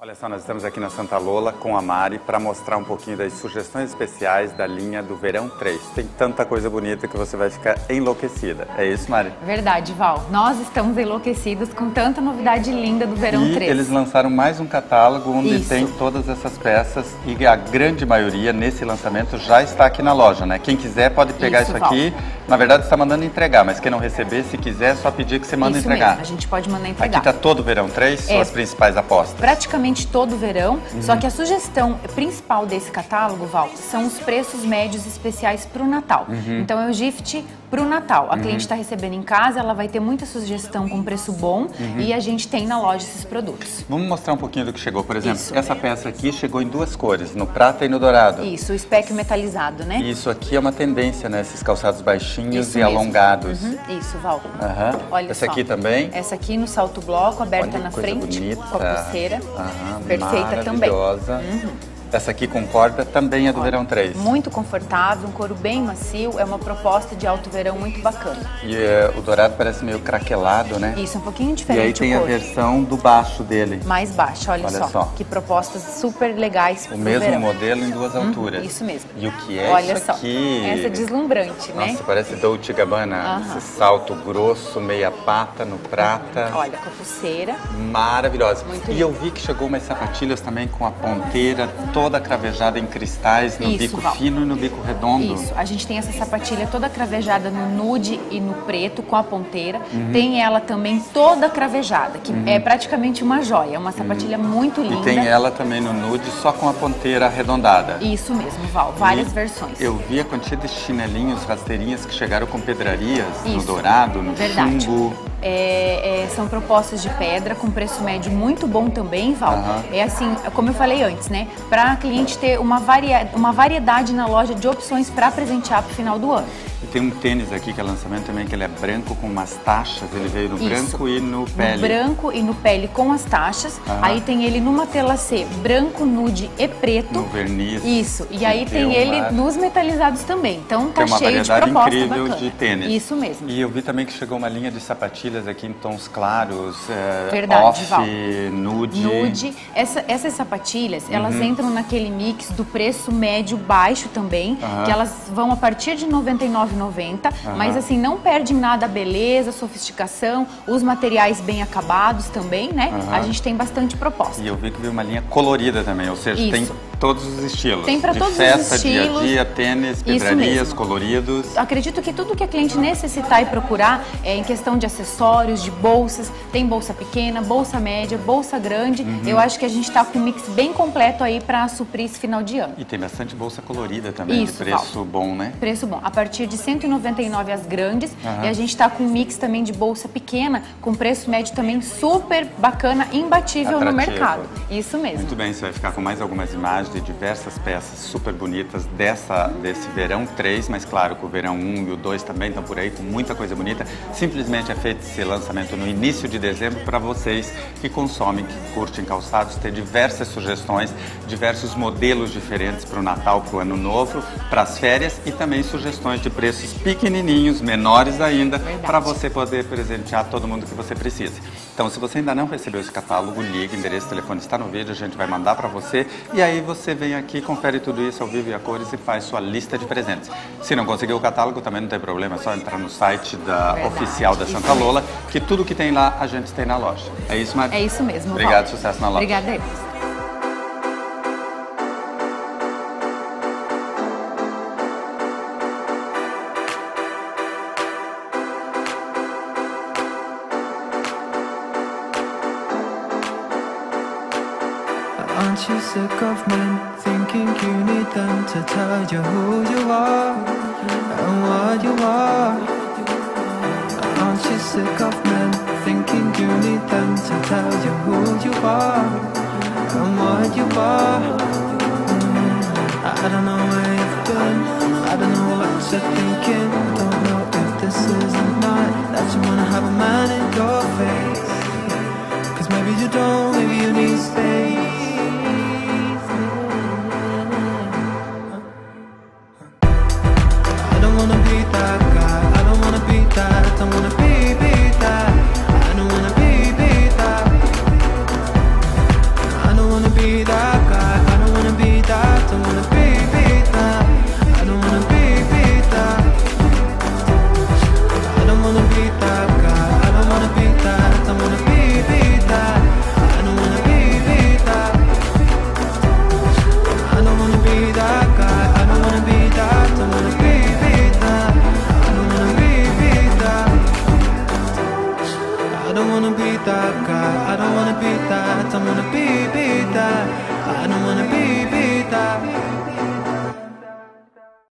Olha só, nós estamos aqui na Santa Lola com a Mari para mostrar um pouquinho das sugestões especiais da linha do Verão 3. Tem tanta coisa bonita que você vai ficar enlouquecida. É isso, Mari? Verdade, Val. Nós estamos enlouquecidos com tanta novidade linda do Verão e 3. eles lançaram mais um catálogo onde Isso. tem todas essas peças e a grande maioria nesse lançamento já está aqui na loja, né? Quem quiser pode pegar Isso, isso, aqui. Na verdade, está mandando entregar, mas quem não receber, se quiser, é só pedir que você manda Isso entregar. mesmo, a gente pode mandar Aqui entregar. está todo o Verão 3, É. suas principais apostas. praticamente todo o verão, Uhum. só que a sugestão principal desse catálogo, Val, são os preços médios especiais para o Natal. Uhum. Então é o gift para o Natal. A cliente está recebendo em casa, ela vai ter muita sugestão com preço bom Uhum. e a gente tem na loja esses produtos. Vamos mostrar um pouquinho do que chegou. Por exemplo, Isso. essa peça aqui chegou em duas cores, no prata e no dourado. Isso, o spec metalizado, né? Isso aqui é uma tendência, né? Esses calçados baixinhos Isso e mesmo. alongados. Uhum, Isso, Val. Olha Essa só. aqui também. Essa aqui no salto bloco, aberta Olha na frente, bonita. com a pulseira. Perfeita também. Uhum. maravilhosa. Essa aqui com corda também é do Verão 3. Muito confortável, um couro bem macio, é uma proposta de alto verão muito bacana. E é, o dourado parece meio craquelado, né? Isso, um pouquinho E diferente aí tem a versão do baixo dele. Mais baixa, olha, Olha só. só. Que propostas super legais O mesmo verão. modelo em duas alturas. Uhum, isso mesmo. E o que é Olha isso só. aqui? Essa é deslumbrante, né? Nossa, parece Dolce Gabbana. Aham. Esse salto grosso, meia pata no prata. Olha, com a pulseira. Maravilhosa. Muito e eu vi que chegou umas sapatilhas também com a ponteira toda cravejada em cristais, no Isso, bico Val. fino e no bico redondo. Isso, a gente tem essa sapatilha toda cravejada no nude e no preto, com a ponteira. Uhum. Tem ela também toda cravejada, que é praticamente uma joia. É uma sapatilha muito linda. Uhum. E tem ela também no nude, só com a ponteira arredondada. Isso mesmo, Val. Várias E versões. Eu vi a quantidade de chinelinhos, rasteirinhas que chegaram com pedrarias no Isso. dourado, no Verdade. chumbo. É, é, são propostas de pedra com preço médio muito bom também, Val. Aham. É assim, como eu falei antes, né? Para cliente ter uma, varia, uma variedade na loja de opções para presentear para o final do ano. E tem um tênis aqui que é lançamento também, que ele é branco com umas taxas. Ele veio no Isso. branco e no pele. No branco e no pele com as taxas. Aí tem ele numa tela C, branco, nude e preto. No verniz. Isso. E aí tem ele uma- nos metalizados também. Então tá Tem uma cheio de variedade proposta incrível bacana. de tênis. Isso mesmo. E eu vi também que chegou uma linha de sapatilhas aqui em tons claros, é, Verdade, off, Val. nude. Nude. Essa- essas sapatilhas, elas Uhum. entram naquele mix do preço médio baixo também, Aham. que elas vão a partir de R$ 99,90, mas assim, não perdem nada a beleza, a sofisticação, os materiais bem acabados também, né? A gente tem bastante proposta. E eu vi que veio uma linha colorida também, ou seja, tem Isso. Todos os estilos. Tem de todos os festa, dia a estilos. dia, tênis, pedrarias, coloridos. Acredito que tudo que a cliente necessitar e procurar é em questão de acessórios, de bolsas, tem bolsa pequena, bolsa média, bolsa grande. Uhum. Eu acho que a gente está com um mix bem completo aí para suprir esse final de ano. E tem bastante bolsa colorida também, Isso, de preço bom, né? Preço bom. A partir de R$ 199 as grandes. Aham. E a gente está com um mix também de bolsa pequena, com preço médio também super bacana, imbatível no Atrativo. mercado. Isso mesmo. Muito bem, você vai ficar com mais algumas imagens de diversas peças super bonitas dessa, desse verão 3, mas claro que o verão 1 e o 2 também estão por aí com muita coisa bonita. Simplesmente é feito esse lançamento no início de dezembro para vocês que consomem, que curtem calçados, ter diversas sugestões, diversos modelos diferentes para o Natal, para o Ano Novo, para as férias e também sugestões de preços pequenininhos, menores ainda, para você poder presentear todo mundo que você precise. Então, se você ainda não recebeu esse catálogo, ligue, endereço, telefone está no vídeo, a gente vai mandar para você e aí você vem aqui, confere tudo isso ao vivo e a cores e faz sua lista de presentes. Se não conseguiu o catálogo, também não tem problema, é só entrar no site da Verdade, oficial da Santa Lola, que tudo que tem lá a gente tem na loja. É isso, Mari? É isso mesmo. Obrigado, Val. sucesso na loja. Obrigada, Elis. Aren't you sick of men thinking you need them to tell you who you are and what you are? Aren't you sick of men thinking you need them to tell you who you are and what you are? I don't know where you've been, I don't know what you're thinking. I Don't know if this is a night that you wanna have a man in your face. Cause maybe you don't, maybe you need space. don't wanna be that guy. I don't wanna be that. I don't wanna be, be that. I don't wanna be, be that.